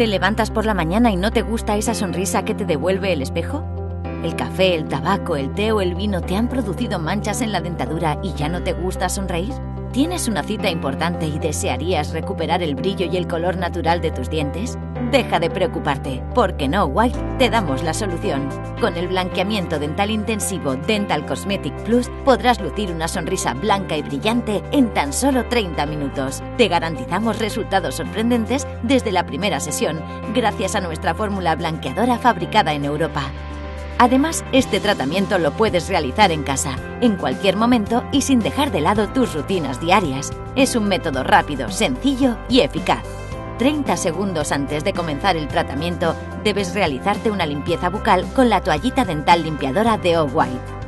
¿Te levantas por la mañana y no te gusta esa sonrisa que te devuelve el espejo? ¿El café, el tabaco, el té o el vino te han producido manchas en la dentadura y ya no te gusta sonreír? ¿Tienes una cita importante y desearías recuperar el brillo y el color natural de tus dientes? Deja de preocuparte, porque No White te damos la solución. Con el blanqueamiento dental intensivo Dental Cosmetic Plus podrás lucir una sonrisa blanca y brillante en tan solo 30 minutos. Te garantizamos resultados sorprendentes desde la primera sesión, gracias a nuestra fórmula blanqueadora fabricada en Europa. Además, este tratamiento lo puedes realizar en casa, en cualquier momento y sin dejar de lado tus rutinas diarias. Es un método rápido, sencillo y eficaz. 30 segundos antes de comenzar el tratamiento, debes realizarte una limpieza bucal con la toallita dental limpiadora de O-White.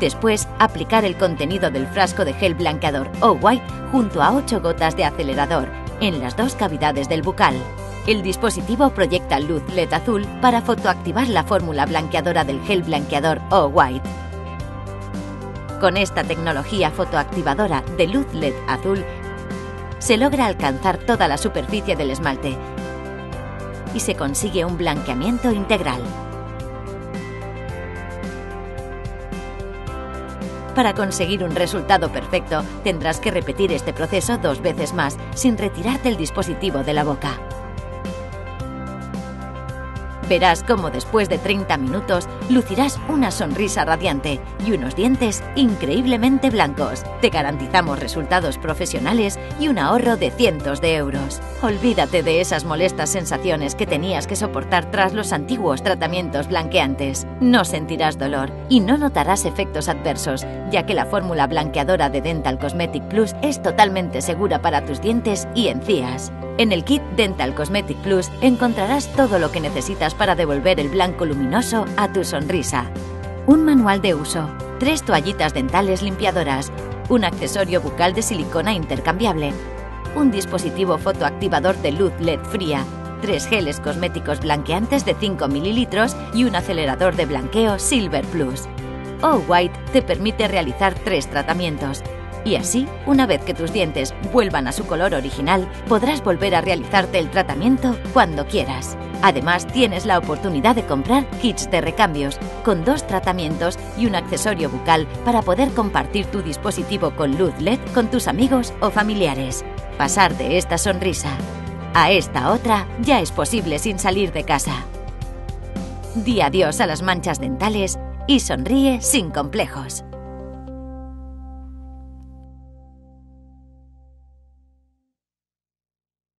Después, aplicar el contenido del frasco de gel blanqueador O-White junto a 8 gotas de acelerador en las dos cavidades del bucal. El dispositivo proyecta luz LED azul para fotoactivar la fórmula blanqueadora del gel blanqueador O-White. Con esta tecnología fotoactivadora de luz LED azul, se logra alcanzar toda la superficie del esmalte y se consigue un blanqueamiento integral. Para conseguir un resultado perfecto, tendrás que repetir este proceso dos veces más sin retirarte el dispositivo de la boca. Verás cómo después de 30 minutos lucirás una sonrisa radiante y unos dientes increíblemente blancos. Te garantizamos resultados profesionales y un ahorro de cientos de euros. Olvídate de esas molestas sensaciones que tenías que soportar tras los antiguos tratamientos blanqueantes. No sentirás dolor y no notarás efectos adversos, ya que la fórmula blanqueadora de Dental Cosmetic Plus es totalmente segura para tus dientes y encías. En el kit Dental Cosmetic Plus encontrarás todo lo que necesitas para devolver el blanco luminoso a tu sonrisa. Un manual de uso, tres toallitas dentales limpiadoras, un accesorio bucal de silicona intercambiable, un dispositivo fotoactivador de luz LED fría, tres geles cosméticos blanqueantes de 5 mililitros y un acelerador de blanqueo Silver Plus. O White te permite realizar tres tratamientos y así, una vez que tus dientes vuelvan a su color original, podrás volver a realizarte el tratamiento cuando quieras. Además, tienes la oportunidad de comprar kits de recambios, con dos tratamientos y un accesorio bucal para poder compartir tu dispositivo con luz LED con tus amigos o familiares. Pasar de esta sonrisa a esta otra ya es posible sin salir de casa. Di adiós a las manchas dentales y sonríe sin complejos.